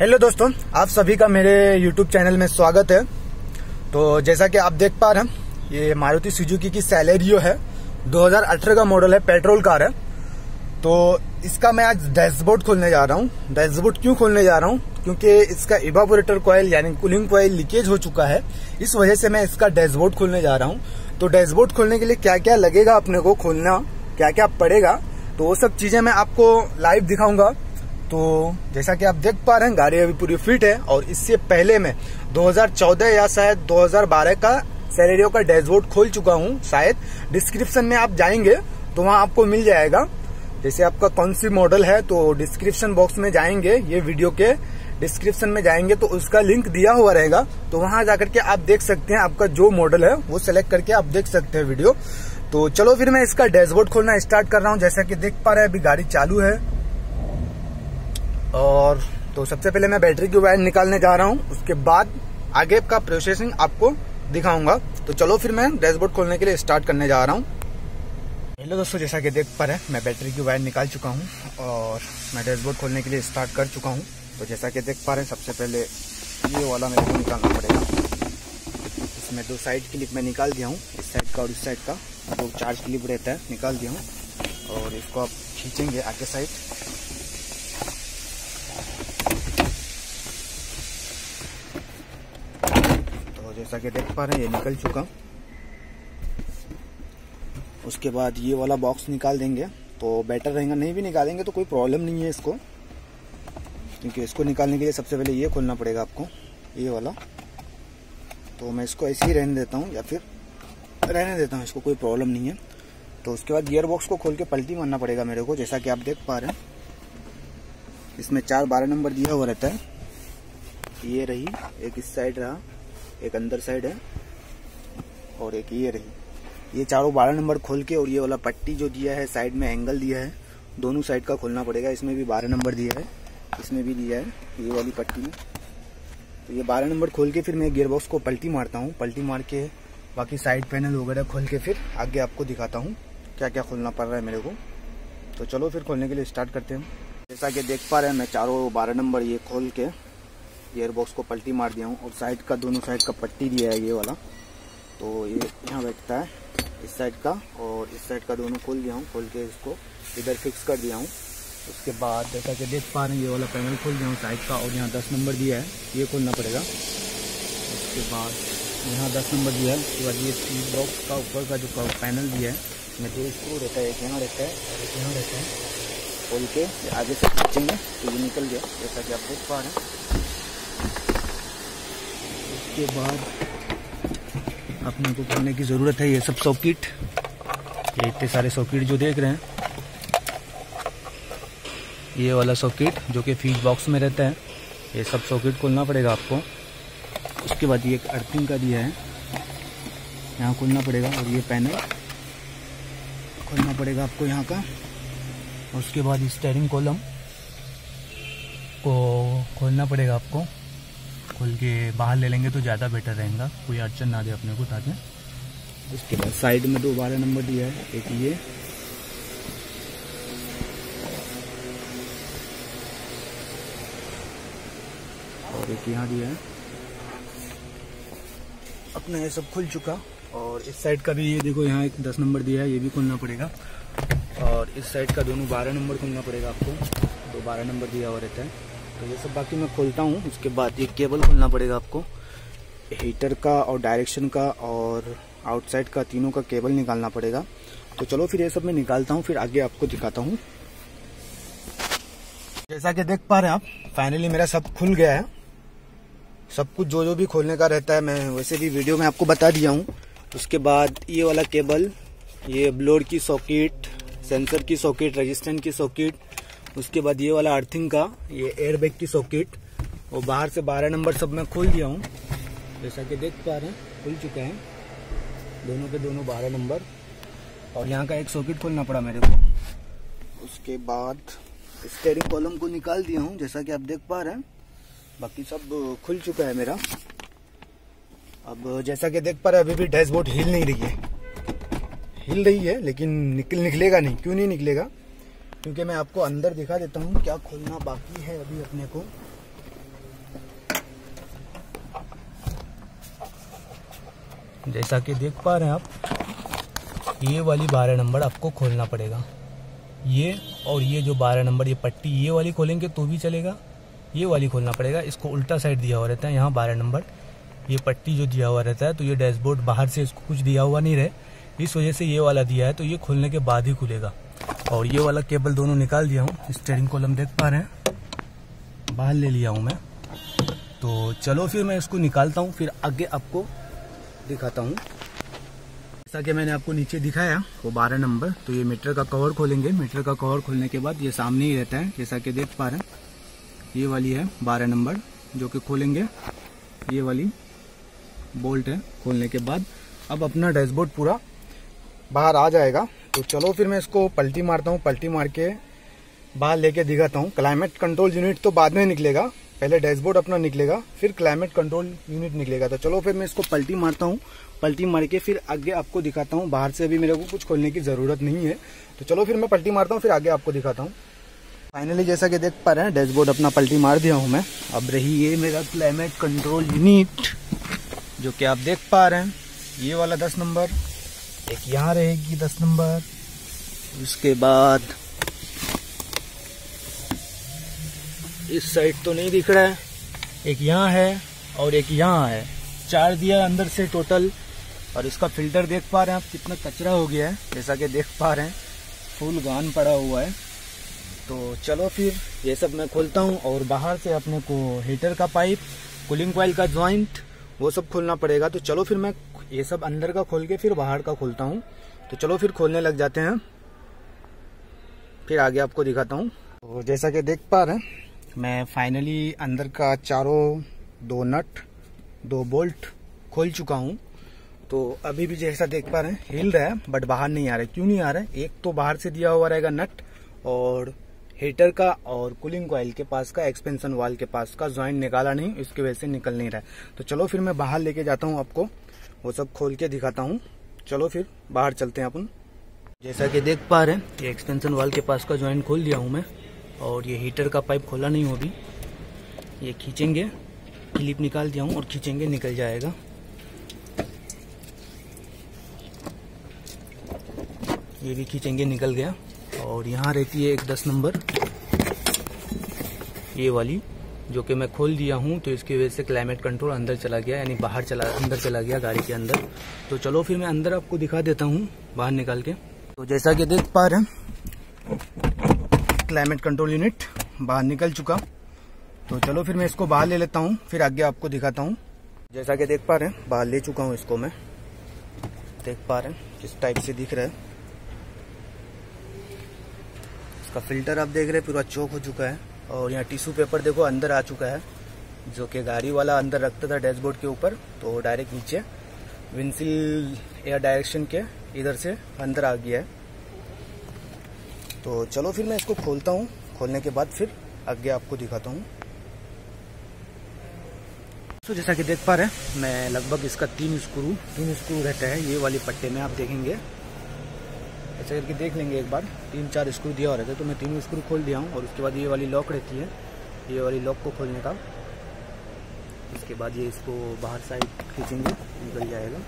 Hello दोस्तों, आप सभी का मेरे यूट्यूब चैनल में स्वागत है। तो जैसा कि आप देख पा रहे हैं, ये मारुति सुजुकी की सैलेरियो है। 2018 का मॉडल है पेट्रोल कार है। तो इसका मैं आज डैशबोर्ड खोलने जा रहा हूँ। डैशबोर्ड क्यों खोलने जा रहा हूँ? क्योंकि इसका इवापोरेटर कॉयल यानी कूलिंग कॉयल लीकेज हो चुका है। इस वजह से मैं इसका डैशबोर्ड खोलने जा रहा हूँ। तो डैशबोर्ड खोलने के लिए क्या क्या लगेगा अपने को खोलना क्या क्या पड़ेगा तो वो सब चीज़ें मैं आपको लाइव दिखाऊँगा। तो जैसा कि आप देख पा रहे हैं, गाड़ी अभी पूरी फिट है और इससे पहले मैं 2014 या शायद 2012 का सेलेरियो का डैशबोर्ड खोल चुका हूँ, शायद डिस्क्रिप्शन में आप जाएँगे तो वहाँ आपको मिल जाएगा। जैसे आपका कौन सी मॉडल है तो डिस्क्रिप्शन बॉक्स में जाएँगे, ये वीडियो के डिस्क्रिप्शन में जाएँगे तो उसका लिंक दिया हुआ रहेगा। तो वहाँ जाकर के आप देख सकते हैं, आपका जो मॉडल है, वो सिलेक्ट करके आप देख सकते हैं वीडियो तो चलो फिर मैं इसका डैशबोर्ड खोलना स्टार्ट कर रहा हूँ। जैसा कि देख पा रहे हैं, अभी गाड़ी चालू है। और तो सबसे पहले मैं बैटरी की वायर निकालने जा रहा हूँ। उसके बाद आगे का प्रोसेसिंग आपको दिखाऊँगा। तो चलो फिर मैं डैशबोर्ड खोलने के लिए स्टार्ट करने जा रहा हूँ। हेलो दोस्तों, जैसा कि देख पा रहे हैं, मैं बैटरी की वायर निकाल चुका हूँ और मैं डैशबोर्ड खोलने के लिए स्टार्ट कर चुका हूँ। तो जैसा कि देख पा रहे हैं, सबसे पहले ये वाला मेरे को निकालना पड़ेगा। इसमें दो साइड क्लिप मैं निकाल दिया हूँ, इस साइड का और इस साइड का। जो चार्ज क्लिप रहता है, निकाल दिया हूँ। और इसको आप खींचेंगे आगे साइड जैसा कि देख पा रहे हैं, ये निकल चुका। उसके बाद ये वाला बॉक्स निकाल देंगे तो बेटर रहेगा। नहीं भी निकालेंगे तो कोई प्रॉब्लम नहीं है इसको। क्योंकि इसको निकालने के लिए सबसे पहले ये खोलना पड़ेगा आपको, ये वाला। तो मैं इसको ऐसे ही रहने देता हूँ, या फिर रहने देता हूँ, इसको कोई प्रॉब्लम नहीं है। तो उसके बाद गियर बॉक्स को खोल के पलटी मारना पड़ेगा मेरे को, जैसा कि आप देख पा रहे हैं। इसमें चार बारह नंबर दिया हुआ रहता है। ये रही, एक इस साइड रहा। एक अंदर साइड है और एक ये रही। ये चारों बारह नंबर खोल के और ये वाला पट्टी जो दिया है, साइड में एंगल दिया है, दोनों साइड का खोलना पड़ेगा। इसमें भी बारह नंबर दिया है। इसमें भी दिया है, ये वाली पट्टी में। तो ये बारह नंबर खोल के फिर मैं गियर बॉक्स को पलटी मारता हूँ। पलटी मार के बाकी साइड पैनल वगैरह खोल के फिर आगे आपको दिखाता हूँ क्या क्या खोलना पड़ रहा है मेरे को। तो चलो फिर खोलने के लिए स्टार्ट करते हैं जैसा कि देख पा रहे हैं, मैं चारों बारह नंबर ये खोल के गियर बॉक्स को पलटी मार दिया हूँ और साइड का, दोनों साइड का पट्टी दिया है ये वाला। तो ये यहाँ बैठता है, इस साइड का और इस साइड का दोनों खोल दिया हूँ, खोल के इसको इधर फिक्स कर दिया हूँ। उसके बाद जैसा कि देख पा रहे हैं, ये वाला पैनल खोल दिया हूँ साइड का और यहाँ दस नंबर दिया है, ये खोलना पड़ेगा। उसके बाद यहाँ दस नंबर दिया है, उसके बाद ये टी बॉक्स का ऊपर का जो पैनल दिया है दो स्क्रू रहता है, एक यहाँ रहता है, एक यहाँ रहता है, खोल के आगे से खींचेंगे तो ये निकल गया, जैसा कि आप देख पा रहे हैं। उसके बाद अपने को करने की ज़रूरत है ये सब सॉकेट। ये इतने सारे सॉकेट जो देख रहे हैं। ये वाला सॉकेट जो कि फीज बॉक्स में रहता है, ये सब सॉकेट खोलना पड़ेगा आपको। उसके बाद ये एक अर्थिंग का दिया है। यहाँ खोलना पड़ेगा और ये पैनल खोलना पड़ेगा आपको यहाँ का। उसके बाद स्टेयरिंग कॉलम को खोलना पड़ेगा आपको। खोल के बाहर ले लेंगे तो ज़्यादा बेटर रहेगा। कोई अड़चन ना दे अपने को ताकि उसके बाद साइड में दो बारह नंबर दिया है, एक ये। और एक यहाँ दिया है। अपना ये सब खुल चुका। और इस साइड का भी ये देखो, यहाँ एक दस नंबर दिया है, ये भी खोलना पड़ेगा। और इस साइड का दोनों बारह नंबर खोलना पड़ेगा आपको। दो बारह नंबर दिया हुआ रहता है। तो ये सब बाकी मैं खोलता हूँ। उसके बाद ये केबल खोलना पड़ेगा आपको। हीटर का और डायरेक्शन का और आउटसाइड का तीनों का केबल निकालना पड़ेगा। तो चलो फिर ये सब मैं निकालता हूँ, फिर आगे आपको दिखाता हूँ। जैसा कि देख पा रहे हैं आप फाइनली मेरा सब खुल गया है। सब कुछ जो जो भी खोलने का रहता है, मैं वैसे भी वीडियो में आपको बता दिया हूँ। उसके बाद ये वाला केबल, ये ब्लोड की सॉकेट, सेंसर की सॉकेट, रजिस्टेंट की सॉकेट उसके बाद ये वाला अर्थिंग का, ये एयरबैग की सॉकेट वो बाहर से बारह नंबर सब मैं खोल दिया हूँ। जैसा कि देख पा रहे हैं, खुल चुके हैं। दोनों के दोनों बारह नंबर और यहाँ का एक सॉकेट खोलना पड़ा मेरे को। उसके बाद स्टेयरिंग कॉलम को निकाल दिया हूँ, जैसा कि आप देख पा रहे हैं। बाकी सब खुल चुका है मेरा। अब जैसा कि देख पा रहे अभी भी डैशबोर्ड हिल नहीं रही है। हिल रही है, लेकिन निकल निकलेगा नहीं। क्यों नहीं निकलेगा? क्योंकि मैं आपको अंदर दिखा देता हूँ क्या खोलना बाकी है अभी अपने को। जैसा कि देख पा रहे हैं आप, ये वाली बारह नंबर आपको खोलना पड़ेगा। ये और ये जो बारह नंबर, ये पट्टी ये वाली खोलेंगे तो भी चलेगा, ये वाली खोलना पड़ेगा। इसको उल्टा साइड दिया हुआ रहता है यहाँ बारह नंबर। ये पट्टी जो दिया हुआ रहता है तो ये डैशबोर्ड बाहर से इसको कुछ दिया हुआ नहीं रहे। इस वजह से ये वाला दिया है तो ये खोलने के बाद ही खुलेगा। और ये वाला केबल दोनों निकाल दिया हूँ। स्टेयरिंग कॉलम देख पा रहे हैं। बाहर ले लिया हूँ मैं। तो चलो फिर मैं इसको निकालता हूँ, फिर आगे आपको दिखाता हूँ। जैसा कि मैंने आपको नीचे दिखाया, वो बारह नंबर। तो ये मीटर का कवर खोलेंगे। मीटर का कवर खोलने के बाद ये सामने ही रहता है, जैसा कि देख पा रहे हैं। ये वाली है बारह नंबर, जो कि खोलेंगे। ये वाली बोल्ट है खोलने के बाद। अब अपना डैशबोर्ड पूरा बाहर आ जाएगा। तो चलो फिर मैं इसको पलटी मारता हूँ, पलटी मार के बाहर लेके दिखाता हूँ। क्लाइमेट कंट्रोल यूनिट तो बाद में निकलेगा। पहले डैशबोर्ड अपना निकलेगा, फिर क्लाइमेट कंट्रोल यूनिट निकलेगा। तो चलो फिर मैं इसको पलटी मारता हूँ। पलटी मार के फिर आगे आपको दिखाता हूँ। बाहर से अभी मेरे को कुछ खोलने की ज़रूरत नहीं है। तो चलो फिर मैं पलटी मारता हूँ, फिर आगे आपको दिखाता हूँ। फाइनली जैसा कि देख पा रहे हैं डैशबोर्ड अपना पलटी मार दिया हूँ मैं। अब रही ये मेरा क्लाइमेट कंट्रोल यूनिट जो कि आप देख पा रहे हैं। ये वाला दस नंबर। एक यहाँ रहेगी दस नंबर। उसके बाद इस साइड तो नहीं दिख रहा है। एक यहाँ है और एक यहाँ है। चार दिया अंदर से टोटल और इसका फ़िल्टर देख पा रहे हैं आप कितना कचरा हो गया है जैसा कि देख पा रहे हैं। फुल गान पड़ा हुआ है। तो चलो फिर ये सब मैं खोलता हूँ और बाहर से अपने को हीटर का पाइप कूलिंग कॉइल का ज्वाइंट वो सब खोलना पड़ेगा। तो चलो फिर मैं ये सब अंदर का खोल के फिर बाहर का खोलता हूँ। तो चलो फिर खोलने लग जाते हैं। फिर आगे आपको दिखाता हूँ। तो जैसा कि देख पा रहे हैं, मैं फाइनली अंदर का चारों दो नट दो बोल्ट खोल चुका हूँ। तो अभी भी जैसा देख पा रहे हैं, हिल रहा है बट बाहर नहीं आ रहा है। क्यों नहीं आ रहा है? एक तो बाहर से दिया हुआ रहेगा नट और हीटर का और कूलिंग कॉइल के पास का एक्सपेंशन वाल के पास का ज्वाइंट निकाला नहीं, इसकी वजह से निकल नहीं रहा है। तो चलो फिर मैं बाहर लेके जाता हूँ आपको। वो सब खोल के दिखाता हूँ। चलो फिर, बाहर चलते हैं अपन। जैसा कि देख पा रहे हैं, ये एक्सपेंशन वाल के पास का ज्वाइंट खोल दिया हूँ मैं, और ये हीटर का पाइप खोला नहीं हो अभी। ये खींचेंगे क्लिप निकाल दिया हूँ और खींचेंगे, निकल जाएगा। ये भी खींचेंगे, निकल गया। और यहाँ रहती है एक दस नंबर। ये वाली। जो कि मैं खोल दिया हूँ तो इसकी वजह से क्लाइमेट कंट्रोल अंदर चला गया, यानी बाहर चला, अंदर चला गया गाड़ी के अंदर। तो चलो फिर मैं अंदर आपको दिखा देता हूँ, बाहर निकाल के। तो जैसा कि देख पा रहे हैं क्लाइमेट कंट्रोल यूनिट बाहर निकल चुका। तो चलो फिर मैं इसको बाहर ले लेता हूँ, फिर आगे आपको दिखाता हूँ। जैसा कि देख पा रहे हैं, बाहर ले चुका हूँ इसको मैं। देख पा रहे हैं, किस टाइप से दिख रहा है। इसका फ़िल्टर आप देख रहे हैं, पूरा चौक हो चुका है। और यहाँ टिश्यू पेपर देखो अंदर आ चुका है, जो कि गाड़ी वाला अंदर रखता था डैशबोर्ड के ऊपर तो डायरेक्ट नीचे, विंसिल एयर डायरेक्शन के इधर से अंदर आ गया है। तो चलो फिर मैं इसको खोलता हूँ, खोलने के बाद फिर आगे आपको दिखाता हूँ। तो जैसा कि देख पा रहे हैं, मैं लगभग इसका तीन स्क्रू तीन स्क्रू रहता है, ये वाली पट्टे में आप देखेंगे। ऐसा करके देख लेंगे एक बार। तीन चार स्क्रू दिया हो रहे थे तो मैं तीनों स्क्रू खोल दिया हूँ और उसके बाद ये वाली लॉक रहती है। ये वाली लॉक को खोलने का। उसके बाद ये इसको बाहर साइड खींचेंगे, निकल जाएगा।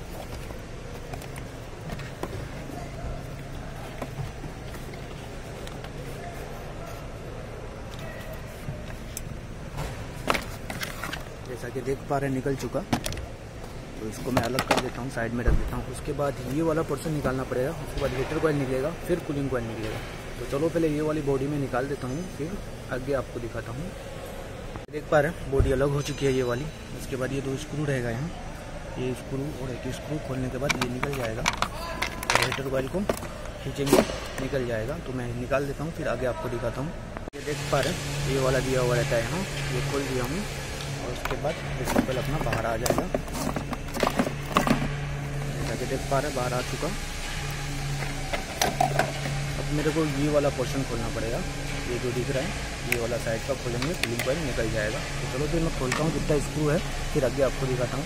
जैसा कि देख पा रहे निकल चुका। तो इसको मैं अलग कर देता हूँ साइड में रख देता हूँ। उसके बाद ये वाला पोर्सन निकालना पड़ेगा, उसके बाद हीटर कॉयल निकलेगा, फिर कूलिंग कॉयल निकलेगा। तो चलो पहले ये वाली बॉडी में निकाल देता हूँ, फिर आगे आपको दिखाता हूँ। देख पा रहे हैं बॉडी अलग हो चुकी है ये वाली। उसके बाद ये दो स्क्रू रहेगा यहाँ ये स्क्रू और एक स्क्रू खोलने के बाद ये निकल जाएगा। और हीटर कॉयल को खींचेंगे, निकल जाएगा। तो मैं निकाल देता हूँ, फिर आगे आपको दिखाता हूँ। ये देख पा रहे हैं, ये वाला दिया हुआ रहता है यहाँ, ये खोल दिया हूँ। और उसके बाद डिस्प्ले अपना बाहर आ जाएगा। जैसा देख पा रहे हैं, बाहर आ चुका। अब मेरे को ये वाला पोर्शन खोलना पड़ेगा। ये जो दिख रहा है, ये वाला साइड का खोलेंगे फिलिंग कॉइल निकल जाएगा। तो चलो फिर मैं खोलता हूँ, जितना स्क्रू है, फिर आगे आपको दिखाता हूँ।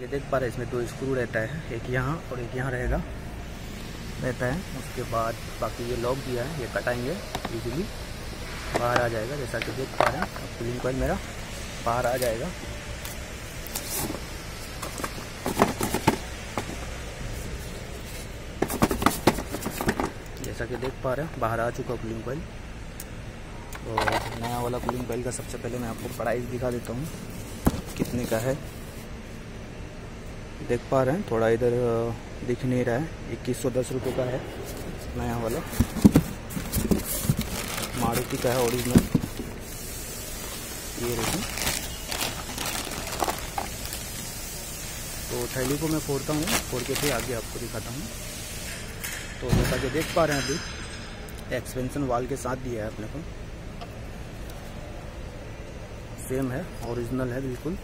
ये देख पा रहे इसमें दो स्क्रू रहता है, एक यहाँ और एक यहाँ रहेगा, रहता है। उसके बाद बाकी ये लॉक दिया है, ये कटाएँगे इजीली बाहर आ जाएगा, जैसा कि देख पा रहे हैं। फिलिंग कॉइल मेरा बाहर आ जाएगा। जैसा कि देख पा रहे हैं, बाहर आ चुका कूलिंग कोयल और नया वाला कूलिंग कोयल का सबसे पहले मैं आपको प्राइस दिखा देता हूँ, कितने का है। देख पा रहे हैं, थोड़ा इधर दिख नहीं रहा है। इक्कीस सौ दस रुपये का है नया वाला। मारुति का है ओरिजिनल ये देखिए तो थैली को मैं फोड़ता हूँ, फोड़ के फिर आगे आपको दिखाता हूँ। तो जैसा कि देख पा रहे हैं अभी। एक्सपेंशन वाल के साथ दिया है अपने को। सेम है ओरिजिनल है बिल्कुल।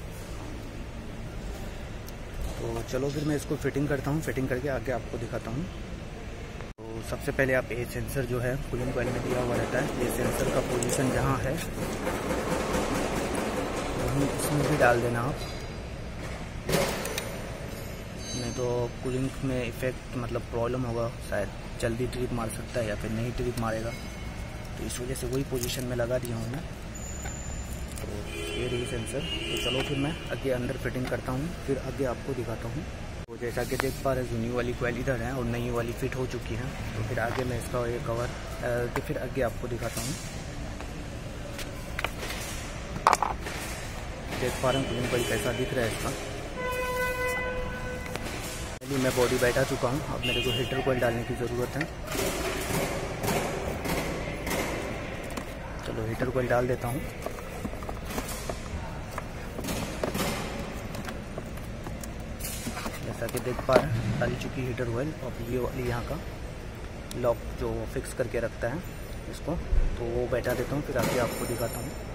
तो चलो फिर मैं इसको फिटिंग करता हूँ। फिटिंग करके आगे आपको दिखाता हूँ। तो सबसे पहले आप ये सेंसर जो है कूलिंग कॉइल में दिया हुआ रहता है। ये सेंसर का पोजीशन जहाँ है, वहीं तो इसमें भी डाल देना आप। नहीं तो कूलिंग में इफ़ेक्ट मतलब प्रॉब्लम होगा, शायद जल्दी ट्रिप मार सकता है या फिर नहीं ट्रिप मारेगा। तो इस वजह से वही पोजीशन में लगा दिया हूँ मैं। तो ये रही सेंसर तो चलो फिर मैं आगे अंदर फिटिंग करता हूँ, फिर आगे आपको दिखाता हूँ। तो जैसा कि देख पा रहे हैं जूनी वाली क्वेल इधर है और नई वाली फिट हो चुकी है। तो फिर आगे मैं इसका ये कवर तो फिर आगे आपको दिखाता हूँ। देख पा रहे हैं कूलिंग कैसा दिख रहा है इसका। चलिए मैं बॉडी बैठा चुका हूँ। अब मेरे को हीटर कोयल डालने की ज़रूरत है। चलो, हीटर कोयल डाल देता हूँ। जैसा कि देख पा रहे हैं, डाल चुकी हीटर कोयल और ये वाली यहाँ का लॉक जो फिक्स करके रखता है, इसको तो वो बैठा देता हूँ, फिर आगे आपको दिखाता हूँ।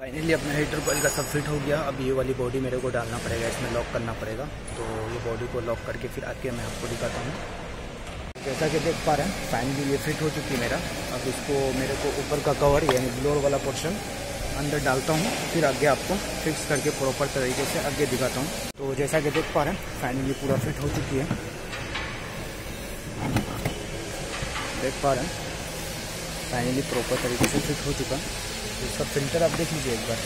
फाइनली अपना हीटर ऑयल का सब फिट हो गया। अब ये वाली बॉडी मेरे को डालना पड़ेगा, इसमें लॉक करना पड़ेगा। तो ये बॉडी को लॉक करके फिर आगे मैं आपको दिखाता हूँ। जैसा कि देख पा रहे हैं फाइनली ये फिट हो चुकी है मेरा। अब इसको मेरे को ऊपर का कवर यानी ब्लोर वाला पोर्शन अंदर डालता हूँ। फिर आगे आपको फिक्स करके प्रॉपर तरीके से आगे दिखाता हूँ। तो जैसा कि देख पा रहे हैं फाइनली पूरा फिट हो चुकी है। देख पा रहे हैं फाइनली प्रॉपर तरीके से फिट हो चुका। इसका फ़िल्टर आप देख लीजिए एक बार।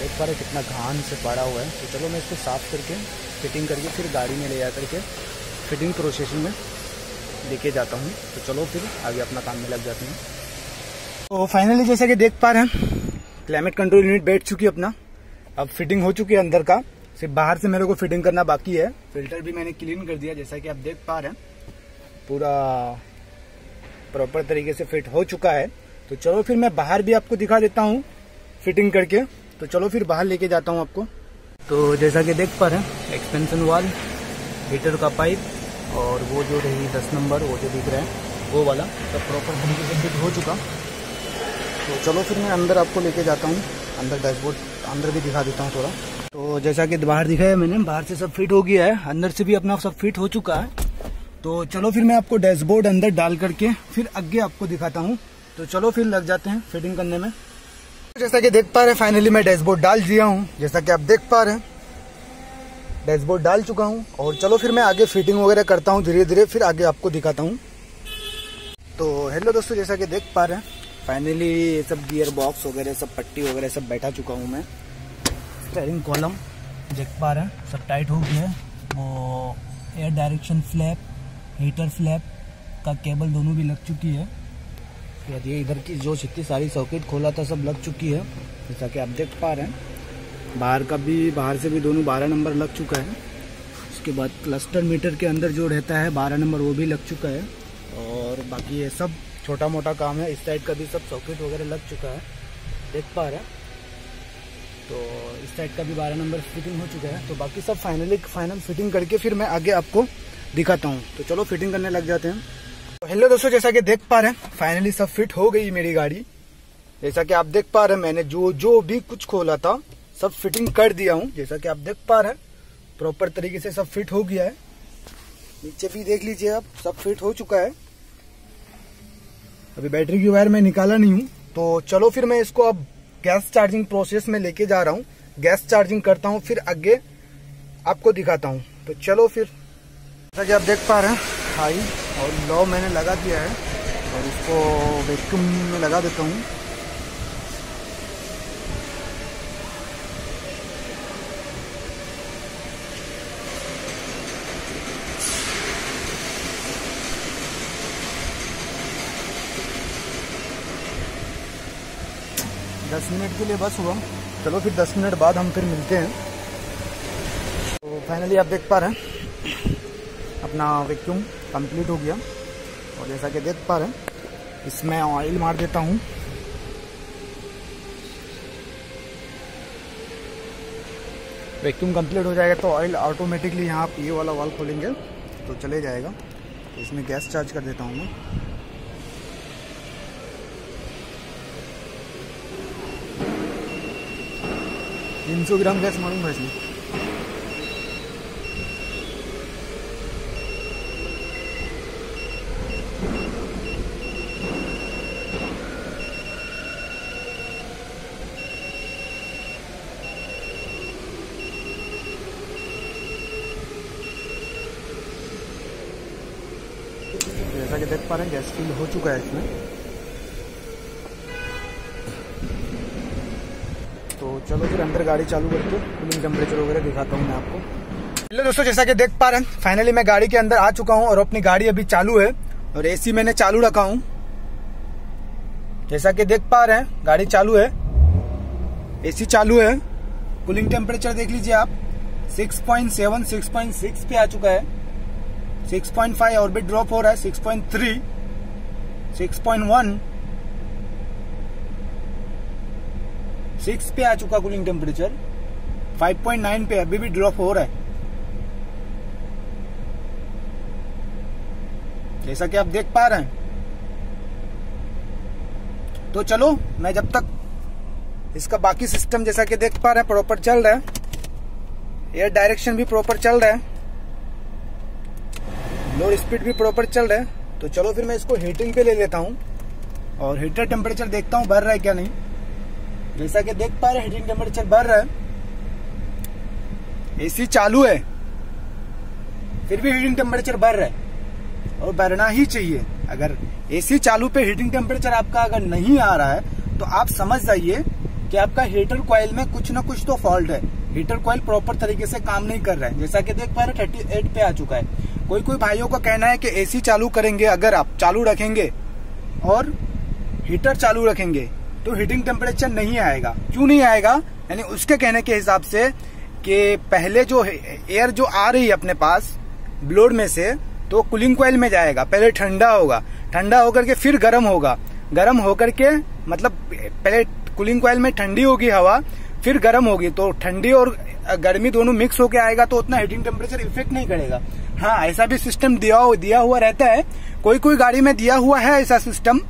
देख पा रहे कितना घान से पड़ा हुआ है। तो चलो मैं इसको साफ़ करके फिटिंग करके फिर गाड़ी में ले जा करके फिटिंग प्रोसेस में लेके जाता हूँ। तो चलो फिर आगे अपना काम में लग जाते हैं। तो फाइनली जैसा कि देख पा रहे हैं क्लाइमेट कंट्रोल यूनिट बैठ चुकी है अपना। अब फिटिंग हो चुकी है अंदर का। सिर्फ़ बाहर से मेरे को फिटिंग करना बाकी है। फ़िल्टर भी मैंने क्लीन कर दिया, जैसा कि आप देख पा रहे हैं। पूरा प्रॉपर तरीके से फिट हो चुका है। तो चलो फिर मैं बाहर भी आपको दिखा देता हूँ फिटिंग करके। तो चलो फिर बाहर लेके जाता हूँ आपको। तो जैसा कि देख पा रहे हैं एक्सपेंशन वाल हीटर का पाइप और वो जो रही दस नंबर वो जो दिख रहा है, वो वाला सब प्रॉपर तरीके से फिट हो चुका। तो चलो फिर मैं अंदर आपको लेके जाता हूँ, अंदर डैशबोर्ड अंदर भी दिखा देता हूँ थोड़ा। तो जैसा कि बाहर दिखाया मैंने, बाहर से सब फिट हो गया है, अंदर से भी अपना सब फिट हो चुका है। तो चलो फिर मैं आपको डैशबोर्ड अंदर डाल करके फिर आगे आपको दिखाता हूँ। तो चलो फिर लग जाते हैं फिटिंग करने में। जैसा कि देख पा रहे फाइनली मैं डैशबोर्ड डाल दिया हूँ। जैसा कि आप देख पा रहे हैं डैशबोर्ड डाल चुका हूँ। और चलो फिर मैं आगे फिटिंग वगैरह करता हूँ धीरे धीरे फिर आगे आपको दिखाता हूँ। तो हेलो दोस्तों, जैसा कि देख पा रहे हैं फाइनली ये सब गियर बॉक्स वगैरह, सब पट्टी वगैरह सब बैठा चुका हूँ मैं। स्टेयरिंग कॉलम देख पा रहे हैं, सब टाइट हो गया वो air direction flap heater flap का केबल दोनों भी लग चुकी है। फिर ये इधर की जो जितनी सारी सॉकेट खोला था, सब लग चुकी है। जैसा कि आप देख पा रहे हैं, बाहर का भी, बाहर से भी दोनों बारह नंबर लग चुका है। उसके बाद क्लस्टर मीटर के अंदर जो रहता है, बारह नंबर वो भी लग चुका है। और बाकी ये सब छोटा मोटा काम है, इस साइड का भी सब सॉकेट वगैरह लग चुका है। देख पा रहे हैं। तो इस साइड का भी बारह नंबर फिटिंग हो चुका है। तो बाकी सब फाइनली फाइनल फिटिंग करके फिर मैं आगे आपको दिखाता हूँ। तो चलो फिटिंग करने लग जाते हैं। हेलो दोस्तों, जैसा कि देख पा रहे हैं फाइनली सब फिट हो गई मेरी गाड़ी। जैसा कि आप देख पा रहे हैं, मैंने जो जो भी कुछ खोला था, सब फिटिंग कर दिया हूँ। जैसा कि आप देख पा रहे हैं प्रॉपर तरीके से सब फिट हो गया है। नीचे भी देख लीजिए आप, सब फिट हो चुका है। अभी बैटरी की वायर मैं निकाला नहीं हूँ। तो चलो फिर मैं इसको अब गैस चार्जिंग प्रोसेस में लेके जा रहा हूँ। गैस चार्जिंग करता हूँ, फिर आगे आपको दिखाता हूँ। तो चलो फिर, जैसा कि आप देख पा रहे हैं, हाई। और लॉ मैंने लगा दिया है, और इसको वैक्यूम में लगा देता हूँ। दस मिनट के लिए बस हुआ। चलो फिर दस मिनट बाद हम फिर मिलते हैं। तो फाइनली आप देख पा रहे हैं। अपना वैक्यूम कंप्लीट हो गया। और जैसा कि देख पा रहे हैं, इसमें ऑयल मार देता हूँ। वैक्यूम कंप्लीट हो जाएगा तो ऑयल ऑटोमेटिकली यहाँ आप ये वाला वाल खोलेंगे तो चले जाएगा। तो इसमें गैस चार्ज कर देता हूँ मैं। तीन सौ ग्राम गैस मारूँगा इसमें जैसा कि देख पा रहे हैं, गैस फिल हो चुका है इसमें। तो चलो फिर अंदर गाड़ी चालू करके कूलिंग टेम्परेचर वगैरह दिखाता हूँ मैं आपको। हेलो दोस्तों, जैसा कि देख पा रहे हैं फाइनली मैं गाड़ी के अंदर आ चुका हूँ और अपनी गाड़ी अभी चालू है और एसी मैंने चालू रखा हूँ। जैसा कि देख पा रहे हैं, गाड़ी चालू है। एसी चालू है। कूलिंग टेम्परेचर देख लीजिए आप 6.7 6.6 पे आ चुका है। 6.5 और भी ड्रॉप हो रहा है 6.3 6.1 6 पे आ चुका कूलिंग टेम्परेचर 5.9 पे अभी भी ड्रॉप हो रहा है। जैसा कि आप देख पा रहे हैं। तो चलो, मैं जब तक इसका बाकी सिस्टम जैसा कि देख पा रहे हैं प्रॉपर चल रहा है। एयर डायरेक्शन भी प्रॉपर चल रहा है। लोड स्पीड भी प्रॉपर चल रहा है। तो चलो फिर मैं इसको हीटिंग पे ले लेता हूँ। और हीटर टेम्परेचर देखता हूँ, बढ़ रहा है क्या नहीं। जैसा कि देख पा रहे हीटिंग टेम्परेचर बढ़ रहा है। एसी चालू है। फिर भी हीटिंग टेम्परेचर बढ़ रहा है। और बढ़ना ही चाहिए। अगर एसी चालू पे हीटिंग टेम्परेचर आपका अगर नहीं आ रहा है तो आप समझ जाइए कि आपका हीटर कॉइल में कुछ ना कुछ तो फॉल्ट है। हीटर कॉइल प्रॉपर तरीके से काम नहीं कर रहा है। जैसा कि देख पा रहे थर्टी एट पे आ चुका है। कोई कोई भाइयों का कहना है कि एसी चालू करेंगे अगर आप चालू रखेंगे और हीटर चालू रखेंगे तो हीटिंग टेम्परेचर नहीं आएगा। क्यों नहीं आएगा? यानी उसके कहने के हिसाब से कि पहले जो एयर जो आ रही है अपने पास ब्लोड में से तो कूलिंग कॉइल में जाएगा। पहले ठंडा होगा। ठंडा होकर के फिर गर्म होगा। गर्म होकर के मतलब पहले कूलिंग कॉइल में ठंडी होगी हवा फिर गर्म होगी तो ठंडी और गर्मी दोनों मिक्स होकर आएगा तो उतना हीटिंग टेम्परेचर इफ़ेक्ट नहीं करेगा। हाँ ऐसा भी सिस्टम दिया दिया हुआ रहता है। कोई कोई गाड़ी में दिया हुआ है ऐसा सिस्टम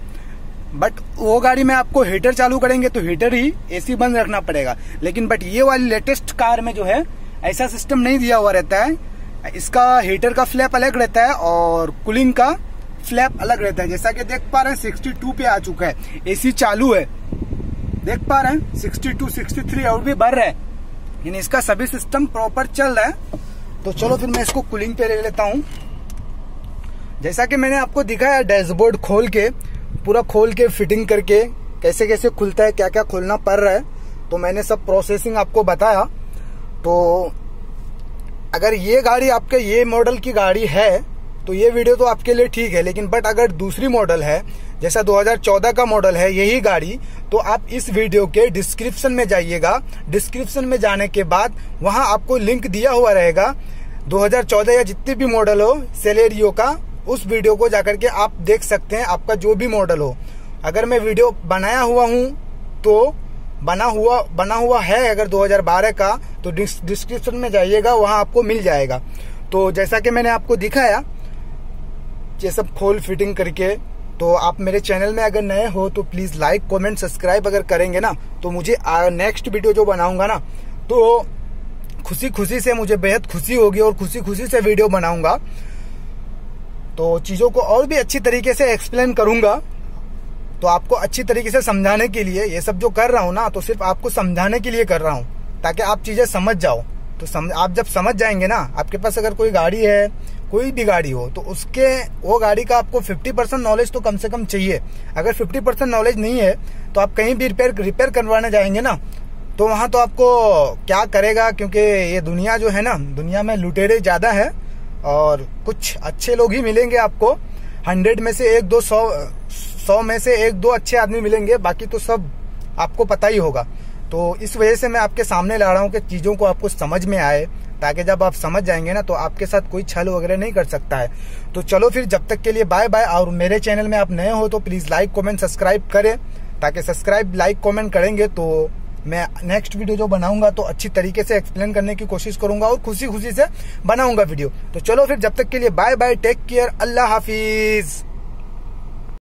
बट वो गाड़ी में आपको हीटर चालू करेंगे तो हीटर ही एसी बंद रखना पड़ेगा। लेकिन बट ये वाली लेटेस्ट कार में जो है, ऐसा सिस्टम नहीं दिया हुआ रहता है। इसका हीटर का फ्लैप अलग रहता है और कूलिंग का फ्लैप अलग रहता है। जैसा कि देख पा रहे हैं 62 पे आ चुका है। एसी चालू है। देख पा रहे हैं 62, 63 और भी बढ़ रहे है। यानी इसका सभी सिस्टम प्रॉपर चल रहा है। तो चलो फिर मैं इसको कूलिंग पे ले लेता हूँ। जैसा कि मैंने आपको दिखाया डैशबोर्ड खोल के पूरा खोल के फिटिंग करके कैसे कैसे खुलता है क्या क्या खोलना पड़ रहा है तो मैंने सब प्रोसेसिंग आपको बताया। तो अगर ये गाड़ी आपके ये मॉडल की गाड़ी है तो ये वीडियो तो आपके लिए ठीक है, लेकिन बट अगर दूसरी मॉडल है, जैसा 2014 का मॉडल है, यही गाड़ी तो आप इस वीडियो के डिस्क्रिप्शन में जाइएगा। डिस्क्रिप्शन में जाने के बाद वहाँ आपको लिंक दिया हुआ रहेगा। 2014 या जितने भी मॉडल हो सेलेरियो का, उस वीडियो को जाकर के आप देख सकते हैं, आपका जो भी मॉडल हो। अगर मैं वीडियो बनाया हुआ हूँ तो बना हुआ बना हुआ है अगर 2012 का तो डिस्क्रिप्शन में जाइएगा, वहाँ आपको मिल जाएगा। तो जैसा कि मैंने आपको दिखाया ये सब खोल फिटिंग करके तो आप मेरे चैनल में अगर नए हो तो प्लीज़ लाइक कमेंट सब्सक्राइब अगर करेंगे ना तो मुझे नेक्स्ट वीडियो जो बनाऊँगा ना तो खुशी खुशी से मुझे बेहद खुशी होगी और खुशी खुशी से वीडियो बनाऊँगा। तो चीज़ों को और भी अच्छी तरीके से एक्सप्लेन करूँगा तो आपको अच्छी तरीके से समझाने के लिए, ये सब जो कर रहा हूँ ना तो सिर्फ़ आपको समझाने के लिए कर रहा हूँ, ताकि आप चीज़ें समझ जाओ। तो समझ आप जब समझ जाएँगे ना, आपके पास अगर कोई गाड़ी है कोई भी गाड़ी हो तो उसके, वो गाड़ी का आपको 50 परसेंट नॉलेज तो कम से कम चाहिए। अगर 50 परसेंट नॉलेज नहीं है तो आप कहीं भी रिपेयर रिपेयर करवाने जाएँगे ना तो वहाँ तो आपको क्या करेगा, क्योंकि ये दुनिया जो है ना, दुनिया में लुटेरे ज़्यादा है, और कुछ अच्छे लोग ही मिलेंगे आपको। हंड्रेड में से एक दो सौ सौ में से एक दो अच्छे आदमी मिलेंगे, बाकी तो सब आपको पता ही होगा। तो इस वजह से मैं आपके सामने ला रहा हूँ कि चीज़ों को आपको समझ में आए ताकि जब आप समझ जाएँगे ना तो आपके साथ कोई छल वगैरह नहीं कर सकता है। तो चलो फिर, जब तक के लिए बाय बाय और मेरे चैनल में आप नए हो तो प्लीज़ लाइक कॉमेंट सब्सक्राइब करें। ताकि सब्सक्राइब लाइक कॉमेंट करेंगे तो मैं नेक्स्ट वीडियो जो बनाऊँगा तो अच्छी तरीके से एक्सप्लेन करने की कोशिश करूँगा और खुशी खुशी से बनाऊँगा वीडियो तो चलो फिर, जब तक के लिए बाय बाय टेक केयर अल्लाह हाफिज।